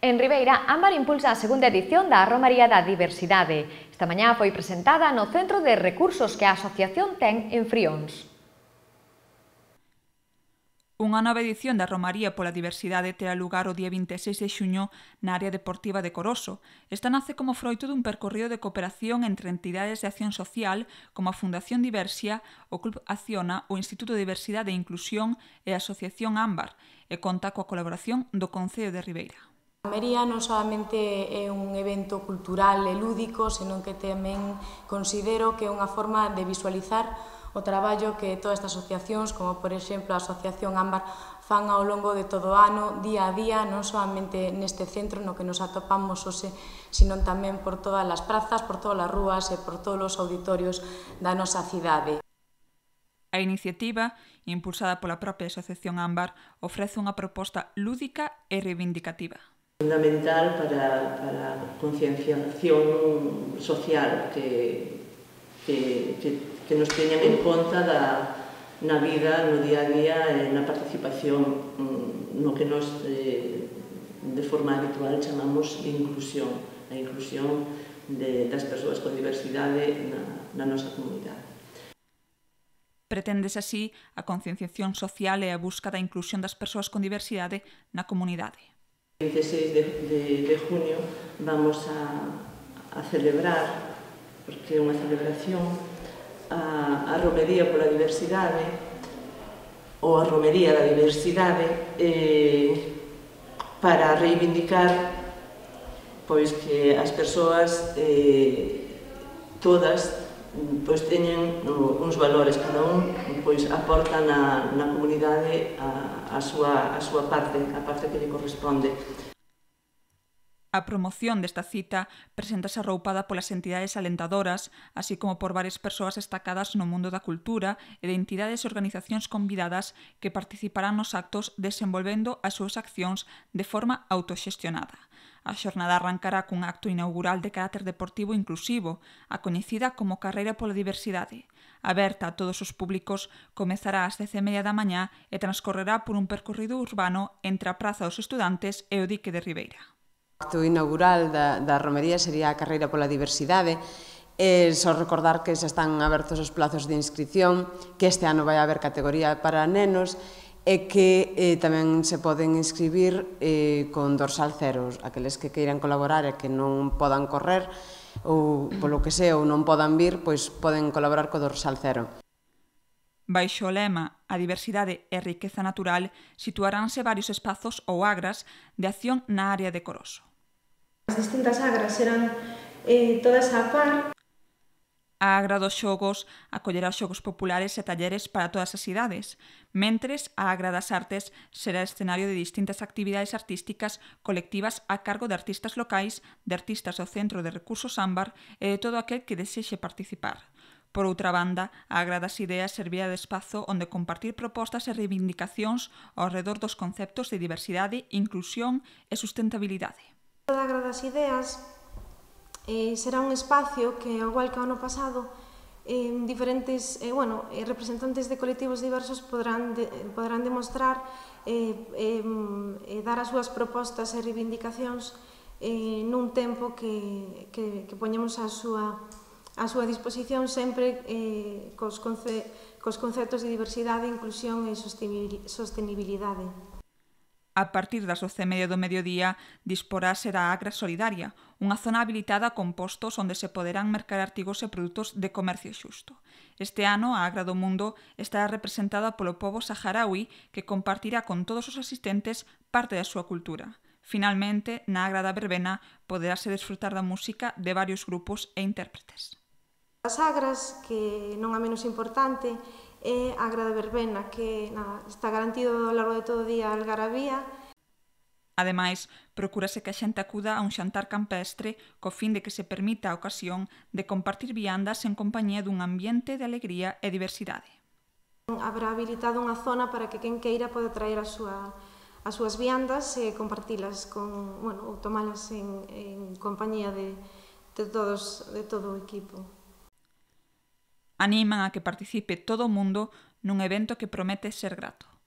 En Ribeira, Ámbar impulsa a segunda edición da Romaría da Diversidade. Esta mañá foi presentada no Centro de Recursos que a asociación ten en Frións. Unha nova edición da Romaría pola Diversidade terá lugar o día 26 de xuño na área deportiva de Coroso. Esta nace como froito dun percorrido de cooperación entre entidades de acción social como a Fundación Diversia, o Club Acciona, o Instituto de Diversidade e Inclusión e a Asociación Ámbar, e conta coa colaboración do Concello de Ribeira. Almería non solamente é un evento cultural e lúdico, senón que tamén considero que é unha forma de visualizar o traballo que todas estas asociacións, como por exemplo a Asociación Ámbar, fan ao longo de todo o ano, día a día, non solamente neste centro no que nos atopamos hoxe, senón tamén por todas as prazas, por todas as rúas e por todos os auditorios da nosa cidade. A iniciativa, impulsada pola propia Asociación Ámbar, ofrece unha proposta lúdica e reivindicativa fundamental para, para a concienciación social que, que, que, que nos teñan en conta da, na vida, no día a día e na participación mm, no que nos eh, de forma habitual chamamos inclusión, a inclusión de, das persoas con diversidade na, na nosa comunidade. Pretendes así a concienciación social e a busca da inclusión das persoas con diversidade na comunidade. 26 de, de, de junio vamos a, a celebrar, porque é unha celebración, a, a Romería pola Diversidade, ou a Romería da Diversidade, eh, para reivindicar pois que as persoas eh, todas pois teñen uns valores, cada un pois aporta na, na comunidade a, a, súa, a súa parte, a parte que lle corresponde. A promoción desta cita preséntase arroupada polas entidades alentadoras, así como por varias persoas destacadas no mundo da cultura e de entidades e organizacións convidadas que participarán nos actos desenvolvendo as súas accións de forma autoxestionada. A xornada arrancará cun acto inaugural de carácter deportivo inclusivo, a coñecida como Carreira pola Diversidade. Aberta a todos os públicos, comezará ás 10:30 da mañá e transcorrerá por un percorrido urbano entre a Praza dos Estudantes e o dique de Ribeira. O acto inaugural da, da romería sería a Carreira pola Diversidade, E só recordar que xa están abertos os plazos de inscripción, que este ano vai haber categoría para nenos e que eh, tamén se poden inscribir eh, con dorsal ceros, aqueles que queiran colaborar e que non podan correr ou polo que sea ou non podan vir, pois poden colaborar co dorsal cero. Baixo o lema A diversidade e riqueza natural situaránse varios espazos ou agras de acción na área de Coroso. As distintas agras eran eh, todas a par, A Agra dos Xogos acollerá xogos populares e talleres para todas as idades, mentres a Agra das Artes será escenario de distintas actividades artísticas colectivas a cargo de artistas locais, de artistas do Centro de Recursos Ámbar e de todo aquel que desexe participar. Por outra banda, a Agra das Ideas servirá de espazo onde compartir propostas e reivindicacións ao redor dos conceptos de diversidade, inclusión e sustentabilidade. Toda Agra das Ideas eh, será un espacio que, ao igual que o ano pasado, eh, diferentes eh, bueno, eh, representantes de colectivos diversos podrán, de, podrán demostrar eh, eh, eh, dar as súas propostas e reivindicacións eh, nun tempo que, que, que poñemos a súa, a súa disposición sempre eh, cos, conce, cos conceptos de diversidade, inclusión e sostenibilidade. A partir das 12 e media do mediodía disporase da Agra Solidaria, unha zona habilitada con postos onde se poderán mercar artigos e produtos de comercio xusto. Este ano, a Agra do Mundo estará representada polo povo saharaui que compartirá con todos os asistentes parte da súa cultura. Finalmente, na Agra da Verbena poderase desfrutar da música de varios grupos e intérpretes. As agras, que non a menos importante, e a Grada Verbena, que nada, está garantido ao largo de todo o día a algarabía. Ademais, procúrase que a xente acuda a un xantar campestre co fin de que se permita a ocasión de compartir viandas en compañía dun ambiente de alegría e diversidade. Habrá habilitado unha zona para que quen queira pode traer a súa as súas viandas e compartilas con, bueno, ou tomalas en, en compañía de, de todos de todo o equipo. Animan a que participe todo o mundo nun evento que promete ser grato.